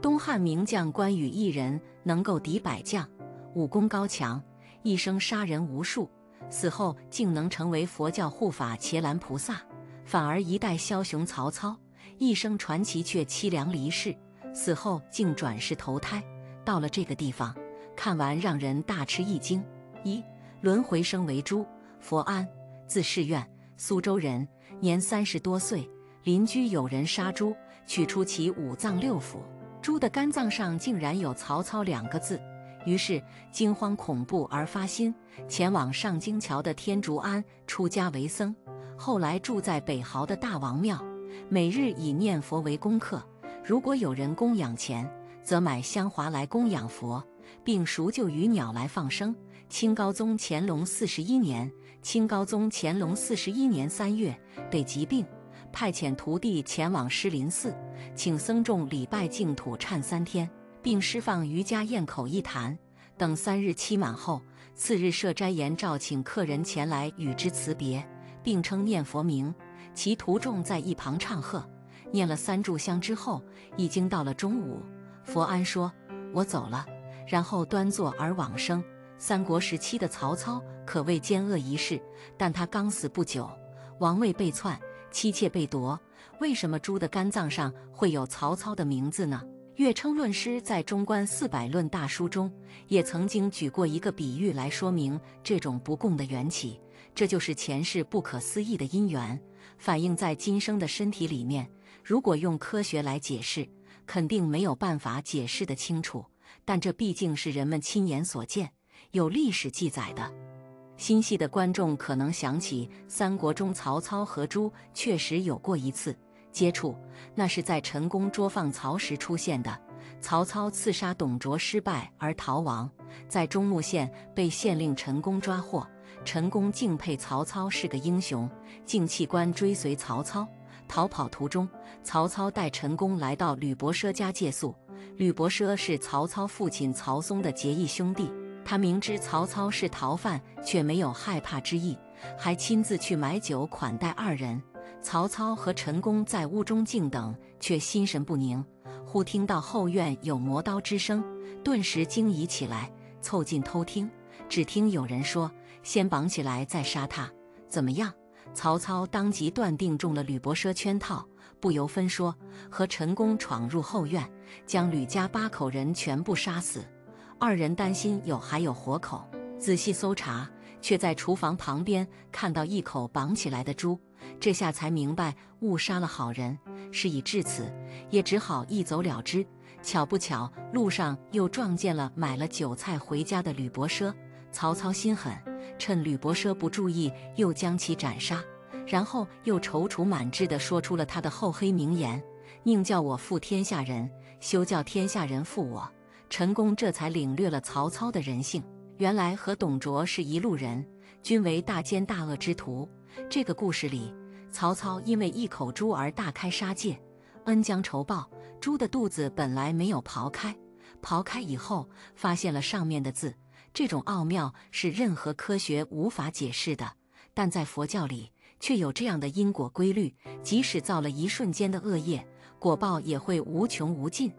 东汉名将关羽一人能够敌百将，武功高强，一生杀人无数，死后竟能成为佛教护法伽蓝菩萨。反而一代枭雄曹操，一生传奇却凄凉离世，死后竟转世投胎，到了这个地方，看完让人大吃一惊。一轮回生为猪，佛安，字世愿，苏州人，年三十多岁，邻居有人杀猪，取出其五脏六腑。猪的肝脏上竟然有“曹操”两个字，于是惊慌恐怖而发心，前往上京桥的天竺庵出家为僧。后来住在北濠的大王庙，每日以念佛为功课。如果有人供养钱，则买香华来供养佛，并赎救鱼鸟来放生。清高宗乾隆四十一年，清高宗乾隆四十一年三月，被疾病。派遣徒弟前往狮林寺，请僧众礼拜净土忏三天，并释放瑜伽咽口一坛。等三日期满后，次日设斋言召请客人前来与之辞别，并称念佛名。其徒众在一旁唱和，念了三炷香之后，已经到了中午。佛安说：“我走了。”然后端坐而往生。三国时期的曹操可谓奸恶一世，但他刚死不久，王位被篡。妻妾被夺，为什么猪的肝脏上会有曹操的名字呢？岳称论师在《中观四百论大书》中也曾经举过一个比喻来说明这种不共的缘起，这就是前世不可思议的因缘反映在今生的身体里面。如果用科学来解释，肯定没有办法解释得清楚，但这毕竟是人们亲眼所见、有历史记载的。心细的观众可能想起，三国中曹操和猪确实有过一次接触，那是在陈宫捉放曹时出现的。曹操刺杀董卓失败而逃亡，在中牟县被县令陈宫抓获。陈宫敬佩曹操是个英雄，竟弃官追随曹操。逃跑途中，曹操带陈宫来到吕伯奢家借宿。吕伯奢是曹操父亲曹嵩的结义兄弟。他明知曹操是逃犯，却没有害怕之意，还亲自去买酒款待二人。曹操和陈宫在屋中静等，却心神不宁。忽听到后院有磨刀之声，顿时惊疑起来，凑近偷听。只听有人说：“先绑起来再杀他，怎么样？”曹操当即断定中了吕伯奢圈套，不由分说，和陈宫闯入后院，将吕家八口人全部杀死。二人担心有还有活口，仔细搜查，却在厨房旁边看到一口绑起来的猪，这下才明白误杀了好人。事已至此，也只好一走了之。巧不巧，路上又撞见了买了酒菜回家的吕伯奢。曹操心狠，趁吕伯奢不注意，又将其斩杀，然后又踌躇满志地说出了他的厚黑名言：“宁叫我负天下人，休叫天下人负我。”陈宫这才领略了曹操的人性，原来和董卓是一路人，均为大奸大恶之徒。这个故事里，曹操因为一口猪而大开杀戒，恩将仇报。猪的肚子本来没有刨开，刨开以后发现了上面的字，这种奥妙是任何科学无法解释的，但在佛教里却有这样的因果规律：即使造了一瞬间的恶业，果报也会无穷无尽。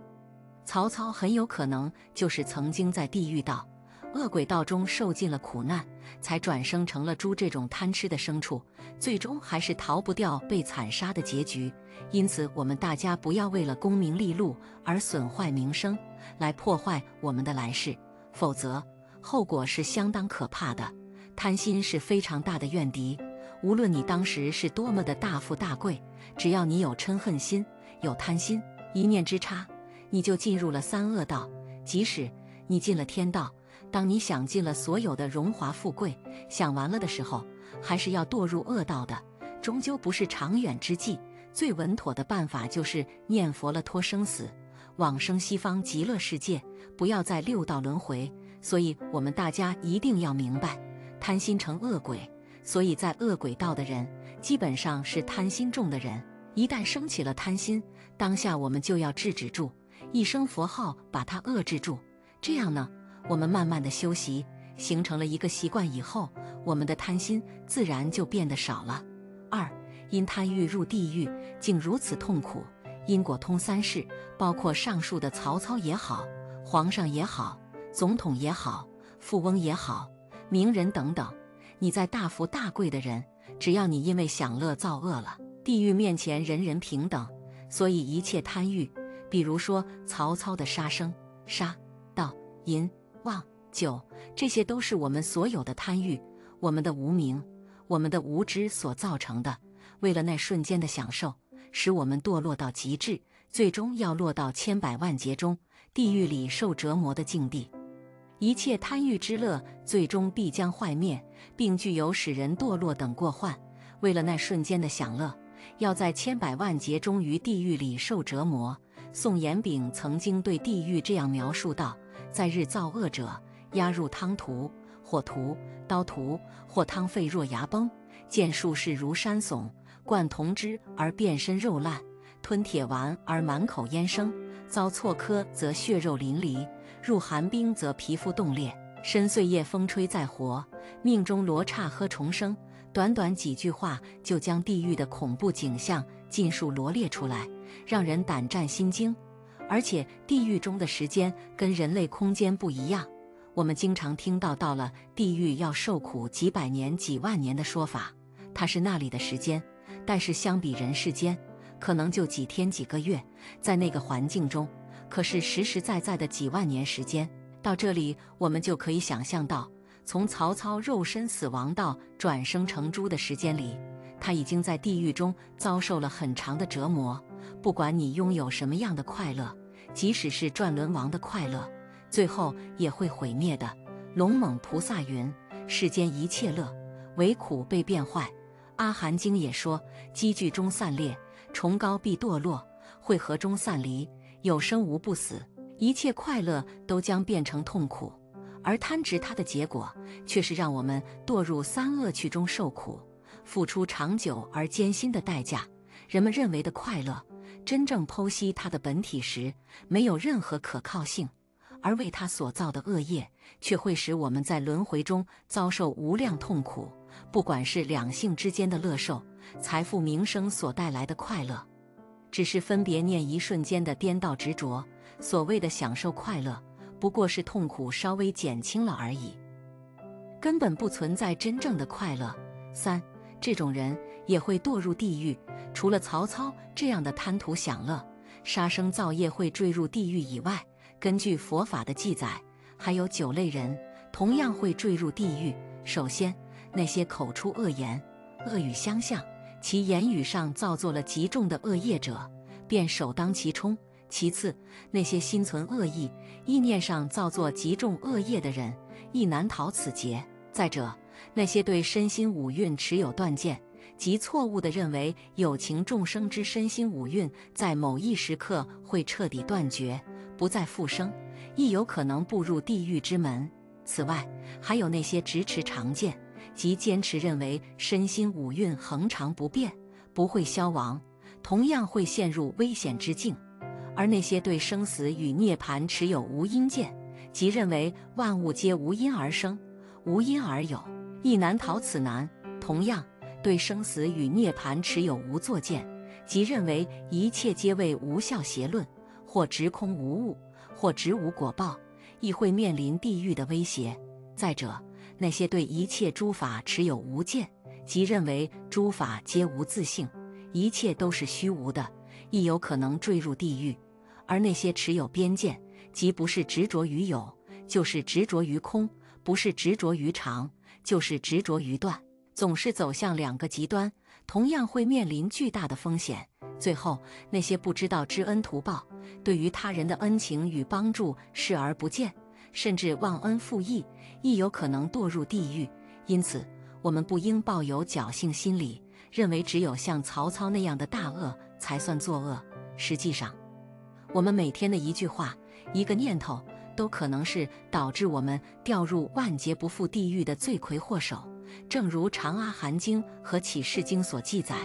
曹操很有可能就是曾经在地狱道、恶鬼道中受尽了苦难，才转生成了猪这种贪吃的牲畜，最终还是逃不掉被惨杀的结局。因此，我们大家不要为了功名利禄而损坏名声，来破坏我们的来世，否则后果是相当可怕的。贪心是非常大的怨敌，无论你当时是多么的大富大贵，只要你有嗔恨心、有贪心，一念之差。你就进入了三恶道，即使你进了天道，当你享尽了所有的荣华富贵，享完了的时候，还是要堕入恶道的，终究不是长远之计。最稳妥的办法就是念佛了，脱生死，往生西方极乐世界，不要在六道轮回。所以，我们大家一定要明白，贪心成恶鬼，所以在恶鬼道的人，基本上是贪心重的人。一旦升起了贪心，当下我们就要制止住。一声佛号把它遏制住，这样呢，我们慢慢的修习，形成了一个习惯以后，我们的贪心自然就变得少了。二，因贪欲入地狱，竟如此痛苦，因果通三世，包括上述的曹操也好，皇上也好，总统也好，富翁也好，名人等等，你在大富大贵的人，只要你因为享乐造恶了，地狱面前人人平等。所以一切贪欲，比如说曹操的杀生、杀、盗、淫、妄、酒，这些都是我们所有的贪欲，我们的无名，我们的无知所造成的。为了那瞬间的享受，使我们堕落到极致，最终要落到千百万劫中地狱里受折磨的境地。一切贪欲之乐，最终必将坏灭，并具有使人堕落等过患。为了那瞬间的享乐，要在千百万劫中于地狱里受折磨。宋延炳曾经对地狱这样描述道：“在日造恶者，压入汤涂、火涂、刀涂，或汤沸若牙崩，见术士如山耸。”灌铜汁而遍身肉烂，吞铁丸而满口烟生，遭错磕则血肉淋漓，入寒冰则皮肤冻裂，深岁夜风吹再活，命中罗刹呵重生。短短几句话就将地狱的恐怖景象尽数罗列出来，让人胆战心惊。而且地狱中的时间跟人类空间不一样，我们经常听到到了地狱要受苦几百年、几万年的说法，它是那里的时间。但是相比人世间，可能就几天几个月，在那个环境中，可是实实在在的几万年时间。到这里，我们就可以想象到，从曹操肉身死亡到转生成猪的时间里，他已经在地狱中遭受了很长的折磨。不管你拥有什么样的快乐，即使是转轮王的快乐，最后也会毁灭的。龙猛菩萨云：“世间一切乐，唯苦被变坏。”阿含经也说：“积聚中散裂，崇高必堕落；会合中散离，有生无不死。一切快乐都将变成痛苦，而贪执它的结果，却是让我们堕入三恶趣中受苦，付出长久而艰辛的代价。人们认为的快乐，真正剖析它的本体时，没有任何可靠性。”而为它所造的恶业，却会使我们在轮回中遭受无量痛苦。不管是两性之间的乐受，财富名声所带来的快乐，只是分别念一瞬间的颠倒执着。所谓的享受快乐，不过是痛苦稍微减轻了而已，根本不存在真正的快乐。三，这种人也会堕入地狱。除了曹操这样的贪图享乐、杀生造业会坠入地狱以外，根据佛法的记载，还有九类人同样会坠入地狱。首先，那些口出恶言、恶语相向，其言语上造作了极重的恶业者，便首当其冲；其次，那些心存恶意、意念上造作极重恶业的人，亦难逃此劫。再者，那些对身心五蕴持有断见，即错误地认为有情众生之身心五蕴在某一时刻会彻底断绝。不再复生，亦有可能步入地狱之门。此外，还有那些执持常见，即坚持认为身心五蕴恒常不变，不会消亡，同样会陷入危险之境；而那些对生死与涅槃持有无因见，即认为万物皆无因而生，无因而有，亦难逃此难。同样，对生死与涅槃持有无作见，即认为一切皆为无效邪论。或直空无物，或直无果报，亦会面临地狱的威胁。再者，那些对一切诸法持有无见，即认为诸法皆无自性，一切都是虚无的，亦有可能坠入地狱。而那些持有边见，即不是执着于有，就是执着于空；不是执着于常，就是执着于断，总是走向两个极端，同样会面临巨大的风险。最后，那些不知道知恩图报，对于他人的恩情与帮助视而不见，甚至忘恩负义，亦有可能堕入地狱。因此，我们不应抱有侥幸心理，认为只有像曹操那样的大恶才算作恶。实际上，我们每天的一句话、一个念头，都可能是导致我们掉入万劫不复地狱的罪魁祸首。正如《长阿含经》和《启示经》所记载。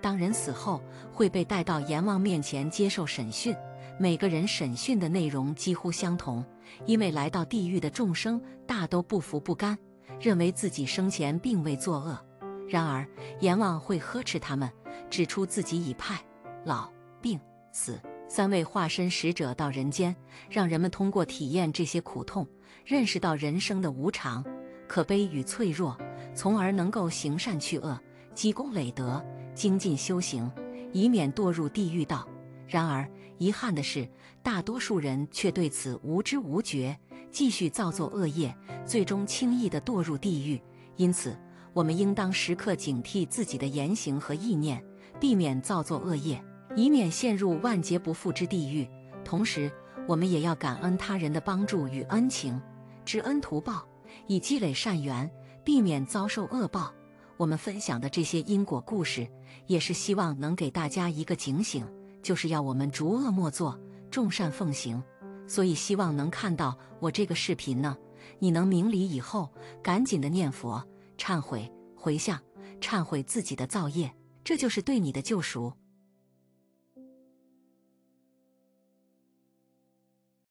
当人死后会被带到阎王面前接受审讯，每个人审讯的内容几乎相同，因为来到地狱的众生大都不服不甘，认为自己生前并未作恶。然而阎王会呵斥他们，指出自己已派老病死。三位化身使者到人间，让人们通过体验这些苦痛，认识到人生的无常、可悲与脆弱，从而能够行善去恶，积功累德，精进修行，以免堕入地狱道。然而，遗憾的是，大多数人却对此无知无觉，继续造作恶业，最终轻易地堕入地狱。因此，我们应当时刻警惕自己的言行和意念，避免造作恶业。以免陷入万劫不复之地狱。同时，我们也要感恩他人的帮助与恩情，知恩图报，以积累善缘，避免遭受恶报。我们分享的这些因果故事，也是希望能给大家一个警醒，就是要我们逐恶莫作，众善奉行。所以，希望能看到我这个视频呢，你能明理以后，赶紧的念佛、忏悔、回向、忏悔自己的造业，这就是对你的救赎。